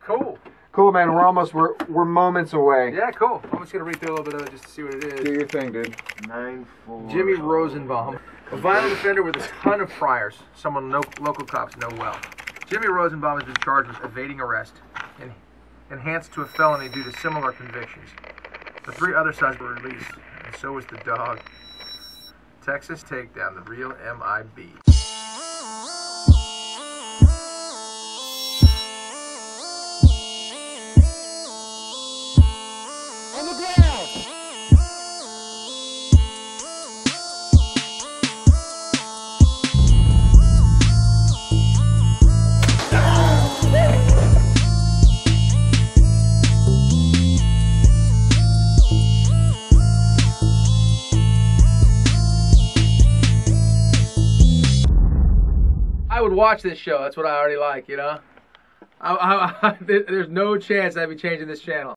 Cool. Cool, man. We're almost we're we're moments away. Yeah, cool. I'm just gonna read through a little bit of it just to see what it is. Do your thing, dude. Nine four. Jimmy Rosenbaum, a violent offender with a ton of priors, someone no, local cops know well. Jimmy Rosenbaum has been charged with evading arrest and enhanced to a felony due to similar convictions. The three other sides were released, and so was the dog. Texas Takedown, the real MIB. I would watch this show. That's what I already like, you know. I, I, I, there's no chance I'd be changing this channel.